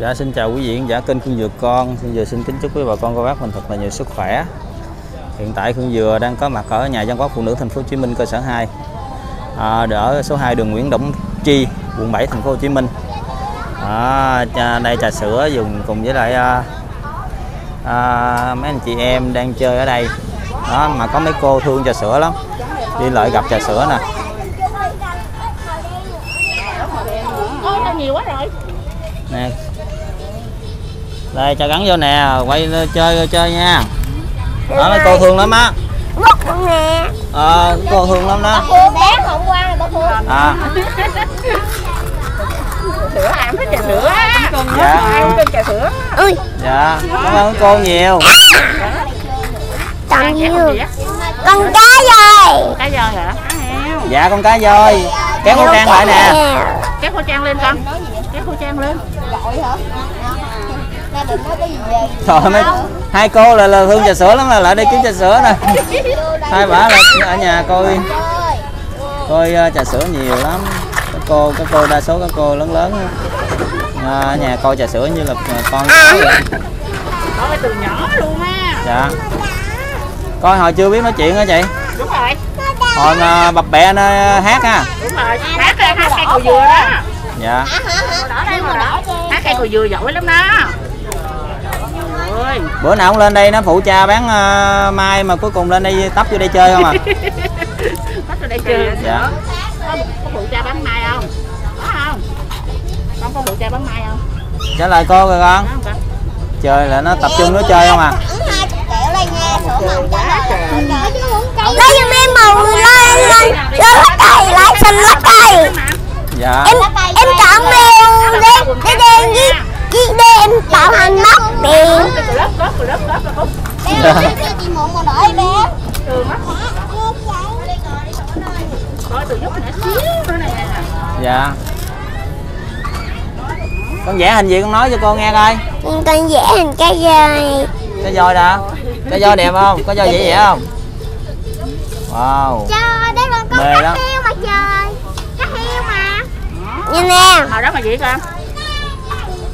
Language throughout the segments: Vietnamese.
Dạ xin chào quý vị khán giả kênh Khương Dừa Con. Xin Dừa xin kính chúc quý bà con cô bác mình thật là nhiều sức khỏe. Hiện tại Khương Dừa đang có mặt ở nhà văn hóa phụ nữ thành phố Hồ Chí Minh cơ sở 2 à, Ở số 2 đường Nguyễn Động Chi quận 7 thành phố Hồ Chí Minh. À, Đây trà sữa dùng cùng với lại à, à, mấy anh chị em đang chơi ở đây. Đó mà có mấy cô thương trà sữa lắm. Đi lại gặp trà sữa nè. Nhiều quá rồi. nè đây cho gắn vô nè quay chơi chơi nha đó mấy cô thương lắm á ờ cô thương lắm đó bé hôm qua là à Sữa cũng thích trà sữa. Dạ. Ai cũng thích trà sữa. Ui dạ cảm ơn cô nhiều Còn Dạ, nhiều gì á? Con cá rồi Cá dơi hả? Cá heo. dạ con cá voi kéo khẩu trang lại nè Kéo khẩu trang lên con. Kéo khẩu trang lên. Trời mấy hai cô là, là thương trà sữa lắm là lại đi kiếm trà sữa nè hai bà là ở nhà coi coi uh, trà sữa nhiều lắm các cô các cô đa số các cô lớn lớn uh, ở nhà coi trà sữa như là con. Coi từ nhỏ luôn á. dạ coi hồi chưa biết nói chuyện hả chị Đúng rồi. hồi mà bập bẹ nó hát ha Đúng rồi. Hát hát cây cầu dừa đó. dạ. Hát cây cầu dừa giỏi lắm đó. Ôi. bữa nào cũng lên đây nó phụ cha bán uh, mai mà cuối cùng lên đây tấp vô đây chơi không à? Bắt vào đây chơi. dạ. Có, có phụ cha bán mai không? Có không? Con có phụ cha bán mai không? trả lời cô rồi con. Không chơi là nó tập trung nó chơi không à? Lấy giùm em màu lên. Lên Lên lá cây Lại xanh lá cây dạ. Em em chọn mèo Để để đen để em tạo thành mắt đèn Cái lớp lớp lớp lớp là không? dạ. xíu nữa nè. dạ. Con vẽ hình gì con nói cho cô nghe coi. Con vẽ hình cái rơi cái voi đã cái voi đẹp không? Có voi dễ vẽ không? Wow. Trời đây là con cá đó. heo mà trời. Cá heo mà. Nhìn nè. Màu đó mà gì con?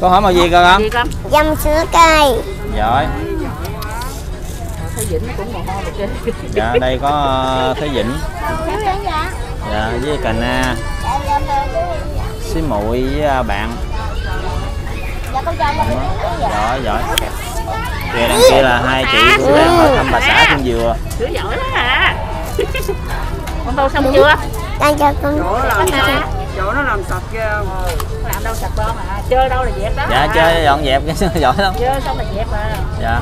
Con hỏi màu gì con? Gì con? Dầm sữa cây giỏi Thấy Vĩnh nó cũng mồ hôi được chứ. dạ đây có ờ, Thế Vĩnh. Dạ. Với cà na. Xí muội với ờ, bạn. Giỏi giỏi kìa đằng kia là hai chị cũng đang hỏi thăm bà xã con dừa Sữa giỏi lắm hả? Con tô xong chưa? Đang cho con chỗ làm chỗ nó làm sạch ghê không Làm đâu sạch bơm à? Chơi đâu là dẹp đó. dạ à. chơi dọn dẹp cái giỏi lắm Chơi xong là dẹp à. dạ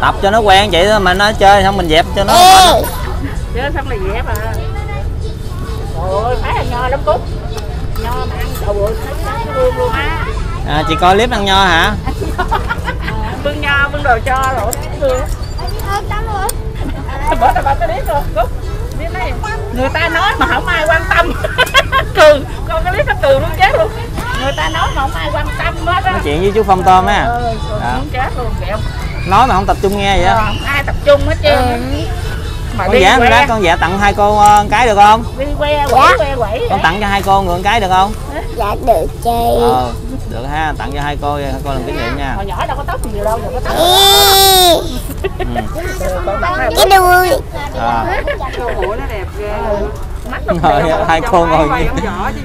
tập cho nó quen vậy thôi mà nó chơi xong mình dẹp cho nó Ê Chơi xong là dẹp à. Trời ơi, phải là nho lắm Cúc. Nho mà ăn trời ơi, thấy nó luôn luôn á. à, chị coi clip ăn nho hả Bưng nho, bưng đồ cho rồi. Thương. Bữa nào bà có biết rồi, Cúc. Biết này, người ta nói mà không ai quan tâm. Cường, con cái clip nó cường luôn chết luôn. Người ta nói mà không ai quan tâm hết á. nói chuyện với chú phong tôm á Ừ, rồi À. muốn chết luôn kẹo. nói mà không tập trung nghe vậy Ờ, á không ai tập trung hết trơn. Mà con đi vẽ que, lát con vẽ tặng hai cô ờ, cái được không đi que quẩy que quẩy. con tặng cho hai cô người cái được không Dạ được chị ờ được ha tặng cho hai cô hai cô làm kỷ niệm nha Hồi nhỏ đâu có tóc nhiều đâu, giờ có tóc. Ừ. Con Cái đuôi à. Nó đẹp ghê ngồi hai cô ngồi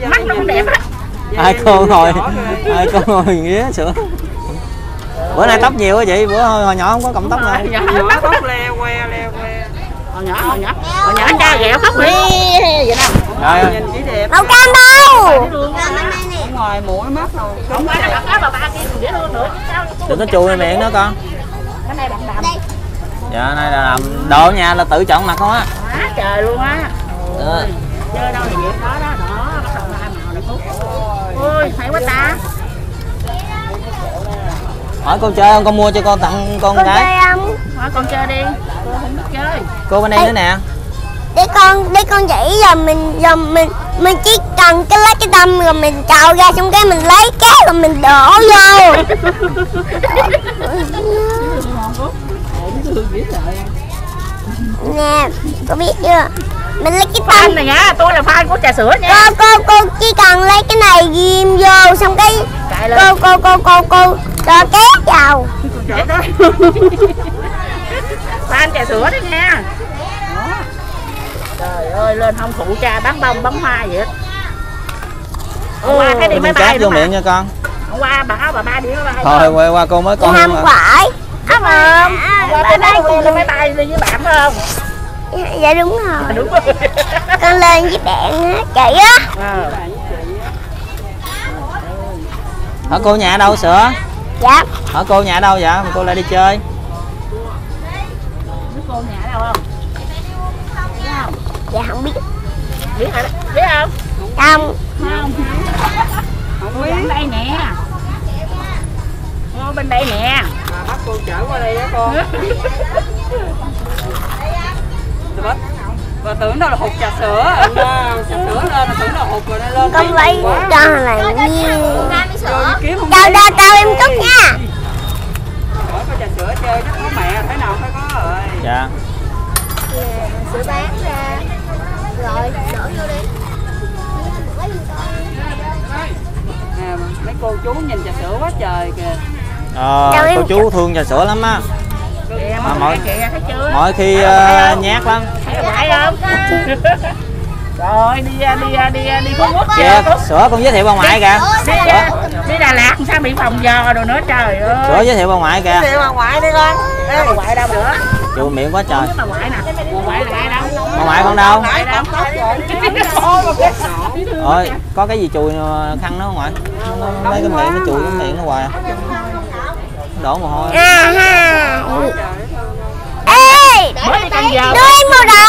Mắt nó cũng đẹp á. hai cô ngồi hai cô ngồi nghía sữa bữa nay tóc nhiều á chị bữa hồi, hồi nhỏ không có cọng tóc nữa nhỏ. Tóc tóc le que le que. Hồi nhỏ hồi nhỏ hồi nhỏ cha ghẹo tóc đi vậy nè. Rồi nhìn chỉ đẹp. Màu cam đâu. Ngoài mũi mắt đâu không phải là bà ba kia dễ thương nữa. Đừng có chui miệng nữa con. Cái này đậm đậm dạ nay là làm đồ nhà là tự chọn mặt không á. Quá trời luôn á. Ờ. chơi đâu thì dẹp đó đó đó. Bắt đầu hai màu này phút ôi hay quá ta. Hỏi con chơi không? Con mua cho con tặng con Con cái. chơi không? Hỏi con chơi đi. Con không biết chơi. Cô bên đây nữa nè. Để con để con chỉ rồi mình rồi mình mình chỉ cần cái lấy cái đâm rồi mình trào ra xong cái mình lấy cái rồi mình đổ vô. Nè có biết chưa mình lấy cái fan tâm này nha tôi là fan của trà sữa nha. Cô cô cô chỉ cần lấy cái này ghim vô xong cái cô cô cô cô cô cho két vào. Fan trà sữa đó nha. Đó. trời ơi lên không phụ cha bán bông bắn hoa vậy hôm qua thấy đi máy bay vô miệng nha con. hôm qua bà áo bà ba đi máy bay thôi quay qua cô mới con con không phải. Không không qua đi lên máy bay đi với bạn không dạ đúng rồi. Đúng rồi. Con lên với bạn á chị á Ờ. ở cô nhà ở đâu sữa? Dạ. Ở cô nhà ở đâu vậy? Mà cô lại đi chơi. Cô nhà ở đâu không? Dạ không biết. Biết hả? Biết không? Không. Không. Không biết. bên đây nè. Cô bên đây nè. Mà bắt cô chở qua đây á con. Bắt. Và tưởng đâu là hộp trà sữa. Trà sữa lên là tưởng đâu hộp rồi nó lên. con lấy cho là không đâu thấy. đâu đâu em chút nha Hỏi có trà sữa chơi chắc có mẹ thế nào phải có rồi. dạ sữa bán ra rồi đổ vô đi Nè, mấy cô chú nhìn trà sữa quá trời kìa. ờ, em- cô chú thương trà sữa lắm á Mà mỗi- mỗi khi ờ, nhát lắm. Phải không? Rồi đi ra đi ra đi ra đi phú quốc kìa chưa sữa con giới thiệu bà ngoại kìa. Đi ra đi Đà Lạt sao bị phòng giò rồi nữa trời sữa ơi giới thiệu bà ngoại kìa. Bà ngoại đi con. Ê, bà ngoại đâu nữa? Chịu miệng quá trời. Bà ngoại nè. Bà ngoại là ai đâu? Bà ngoại con đâu. Ơi có cái gì chùi khăn đó không ngoại? Nó lấy cái miệng nó chùi cái miệng nó hoài đổ mồ hôi. À ha. Ê mới đi cần giờ đưa em màu đỏ.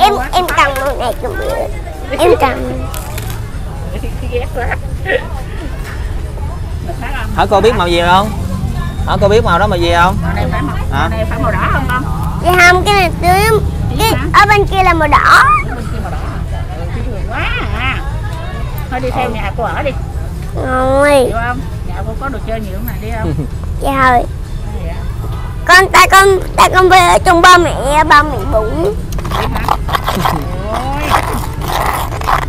Em em cầm màu này cũng được em cầm. Hỏi cô biết màu gì không? Hỏi cô biết màu đó màu gì không? Màu này phải màu, Hả? màu này phải màu đỏ không con? dạ không cái này đưa cái ở bên kia là màu đỏ. Bên kia màu đỏ. À? Ừ, quá à. Thôi đi theo nhà cô ở đi, rồi. Hiểu không? Nhà cô có đồ chơi nhiều mà đi không? dạ thôi Dạ. con tại con tại con về ở trong ba mẹ ba mẹ bụng.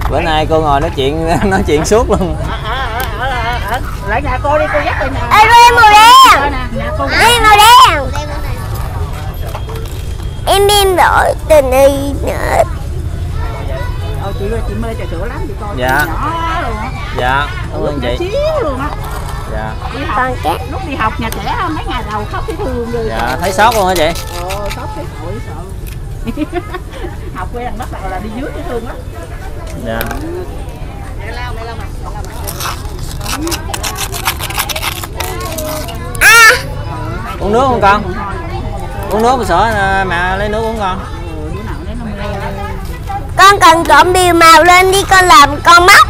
Bữa nay cô ngồi nói chuyện nói chuyện suốt luôn. Ở, ở, ở. Lại nhà cô đi, cô dắt lên nhà. Ê em màu đen. Nè, nhà cô. Đưa em màu đen em đi em đổi tình đi nữa. Ờ, chị mê trà sữa lắm, chị coi Dạ. nhỏ luôn á. Dạ cảm ơn chị. xíu luôn á. Dạ. Đi học con chết lúc đi học nhà trẻ mấy ngày đầu khóc thấy thương rồi dạ thấy sót luôn hả chị? Ồ khóc thấy ôi sợ. Học quen bắt đầu là đi dưới thấy thương lắm. Dạ. À! Uống nước không con? Uống nước mà sữa à, mẹ lấy nước uống con con cần trộn điều màu lên đi con làm con mắt.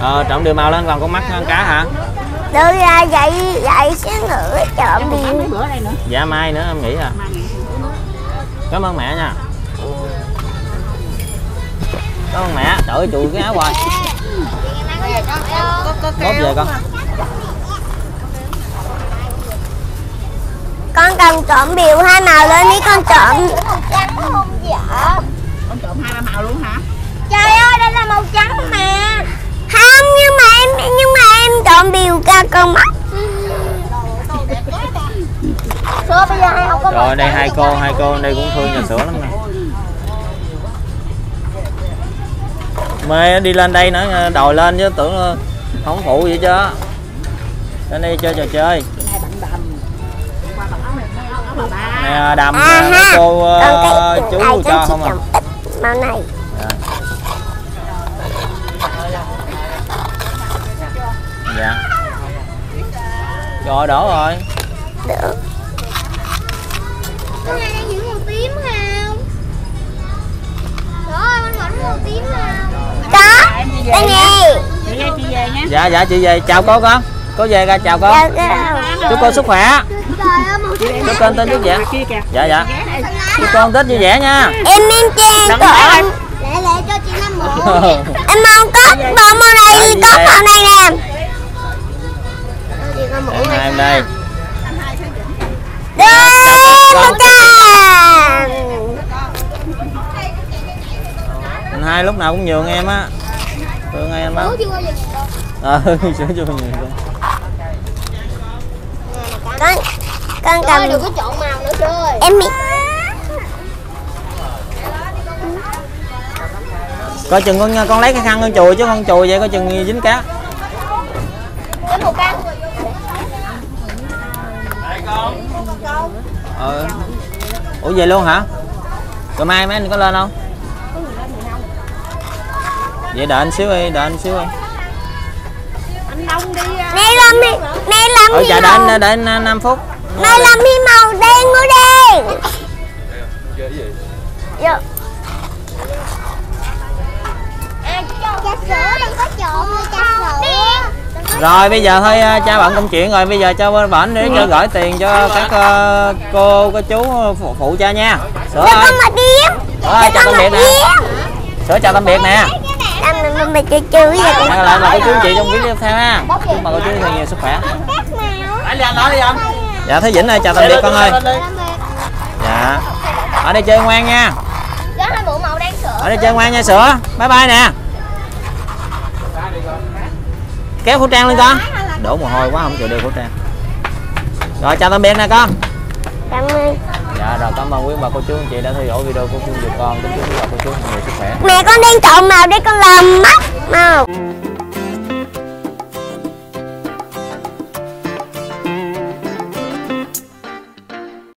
Ờ trộn điều màu lên còn con mắt con cá hả? Đưa ra dậy dậy xíu nữa trộn điều. bữa đây nữa. Dạ mai nữa em nghĩ à. Cảm ơn mẹ nha. Cảm ơn mẹ trời ơi chùi cái áo hoài. Bóp về con. con cần trộn điều hai màu lên đi con trộn con trộn hai ba màu luôn hả? Trời ơi đây là màu trắng mà. Không nhưng mà em nhưng mà em trộn điều ra con mắt. Sữa bây giờ hai không có rồi đây hai cô hai cô đây cũng thương trà sữa lắm nè. Mê đi lên đây nữa đòi lên chứ tưởng ờ, không phụ vậy chứ lên đây chơi trò chơi. Nè đầm à ha. cô ờ, thấy chú cho không à màu này. Dạ. Rồi đổ rồi. Được cái này đang giữ màu tím không đó anh vẫn màu tím không đi về đây nè. chị về chị về nha dạ dạ chị về. Chào cô con. Cô về ra chào cô. Dạ, dạ. chúc cô sức khỏe. Chúc con tên kia kìa dạ dạ Tụi con Tết vui vẻ nha. Em em trang tượng Lệ lệ cho chị Năm mượn Em mong có bỏ màu này, đi có màu này nè. Em hai em đây. Đưa dạ. một trăm Anh hai lúc nào cũng nhường em á. Thương em lắm Ờ, sữa chưa nhiều giờ Con, con cầm Trời, đừng có chọn màu nữa trời. Em biết coi chừng con con lấy cái khăn con chùi chứ con chùi vậy coi chừng dính cát Cái màu cam. Ờ ủa về luôn hả? Rồi mai mấy anh có lên không? Vậy đợi anh xíu đi đợi anh xíu đi. Anh đông đi à. mẹ làm đi làm ờ đi chờ đợi màu. anh đợi anh 5 phút. Mẹ làm đi màu đen của đen. Dạ À, trà sữa đừng có trộn với trà sữa. Rồi bây giờ thôi ờ, cha bận công chuyện rồi bây giờ cho bên bển để cho gửi tiền cho các ờ, cô các chú phụ, phụ cha nha. Sữa ơi. điếm. Rồi, chào tạm biệt nè. sữa chào tạm biệt nè. Hẹn gặp lại bà cô chú anh chị trong video tiếp theo ha. chúc bà cô chú anh chị nhiều sức khỏe. Dạ thế vĩnh ơi chào tạm biệt con ơi. Dạ. Ở đây chơi ngoan nha. Đó hai bộ màu đen sữa ở đây chơi ngoan nha sữa. Bye bye nè kéo khẩu trang lên con đổ mồ hôi quá không chịu đeo khẩu trang. Rồi chào tạm biệt nè con. Cảm ơn. Dạ rồi cảm ơn quý bà cô chú anh chị đã theo dõi video của phương Dược con. Kính chúc quý bà cô chú nhiều sức khỏe. Mẹ con đang chọn màu để con làm mắt màu